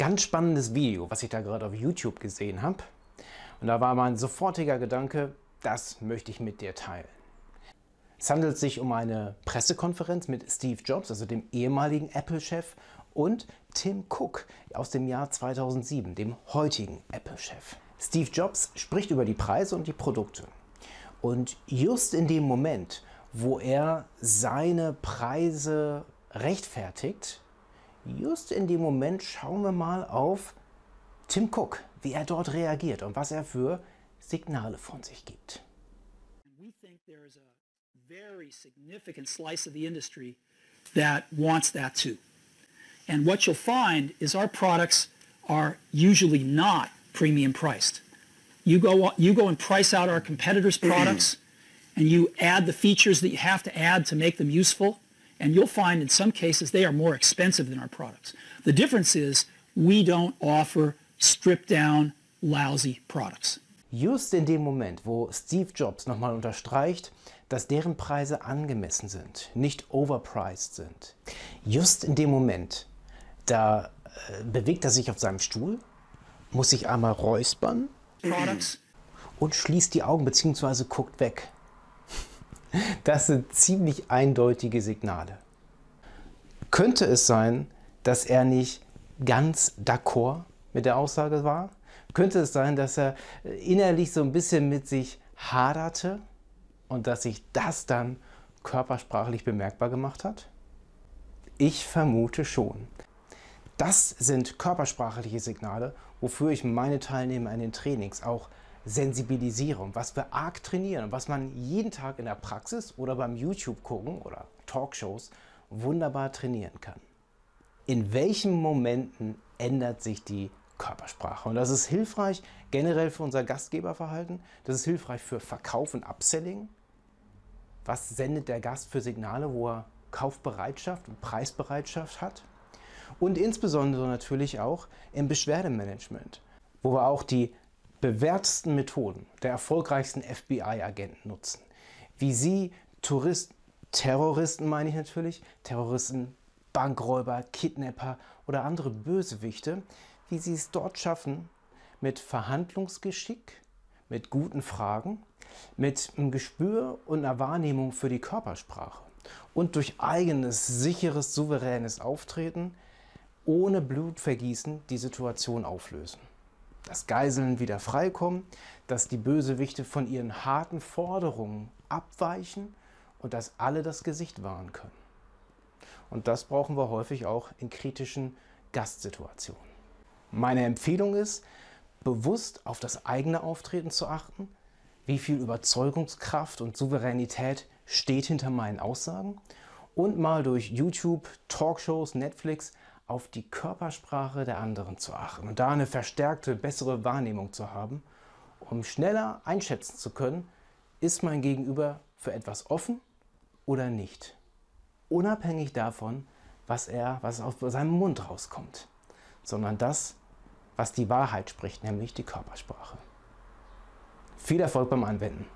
Ganz spannendes Video, was ich da gerade auf YouTube gesehen habe. Und da war mein sofortiger Gedanke, das möchte ich mit dir teilen. Es handelt sich um eine Pressekonferenz mit Steve Jobs, also dem ehemaligen Apple-Chef, und Tim Cook aus dem Jahr 2007, dem heutigen Apple-Chef. Steve Jobs spricht über die Preise und die Produkte. Und just in dem Moment, wo er seine Preise rechtfertigt, just in dem Moment schauen wir mal auf Tim Cook, wie er dort reagiert und was er für Signale von sich gibt. We think there is a very significant slice of the industry that wants that too. And what you'll find is our products are usually not premium priced. You go, you go and price out our competitors' products and you add the features that you have to add to make them useful and you'll find in some cases they are more expensive than our products. The difference is we don't offer stripped down, lousy products. Just in dem Moment, wo Steve Jobs nochmal unterstreicht, dass deren Preise angemessen sind, nicht overpriced sind. Just in dem Moment, da äh, bewegt er sich auf seinem Stuhl, muss sich einmal räuspern Products. und schließt die Augen bzw. guckt weg. Das sind ziemlich eindeutige Signale. Könnte es sein, dass er nicht ganz d'accord mit der Aussage war? Könnte es sein, dass er innerlich so ein bisschen mit sich haderte und dass sich das dann körpersprachlich bemerkbar gemacht hat? Ich vermute schon. Das sind körpersprachliche Signale, wofür ich meine Teilnehmer in den Trainings auch Sensibilisierung, was wir arg trainieren, was man jeden Tag in der Praxis oder beim YouTube gucken oder Talkshows wunderbar trainieren kann. In welchen Momenten ändert sich die Körpersprache? Und das ist hilfreich generell für unser Gastgeberverhalten, das ist hilfreich für Verkauf und Upselling. Was sendet der Gast für Signale, wo er Kaufbereitschaft und Preisbereitschaft hat? Und insbesondere natürlich auch im Beschwerdemanagement, wo wir auch die bewährtesten Methoden der erfolgreichsten FBI-Agenten nutzen. Wie sie Touristen, Terroristen meine ich natürlich, Terroristen, Bankräuber, Kidnapper oder andere Bösewichte, wie sie es dort schaffen, mit Verhandlungsgeschick, mit guten Fragen, mit einem Gespür und einer Wahrnehmung für die Körpersprache und durch eigenes, sicheres, souveränes Auftreten ohne Blutvergießen die Situation auflösen dass Geiseln wieder freikommen, dass die Bösewichte von ihren harten Forderungen abweichen und dass alle das Gesicht wahren können. Und das brauchen wir häufig auch in kritischen Gastsituationen. Meine Empfehlung ist, bewusst auf das eigene Auftreten zu achten, wie viel Überzeugungskraft und Souveränität steht hinter meinen Aussagen und mal durch YouTube, Talkshows, Netflix auf die Körpersprache der anderen zu achten und da eine verstärkte, bessere Wahrnehmung zu haben, um schneller einschätzen zu können, ist mein Gegenüber für etwas offen oder nicht. Unabhängig davon, was er, was aus seinem Mund rauskommt, sondern das, was die Wahrheit spricht, nämlich die Körpersprache. Viel Erfolg beim Anwenden.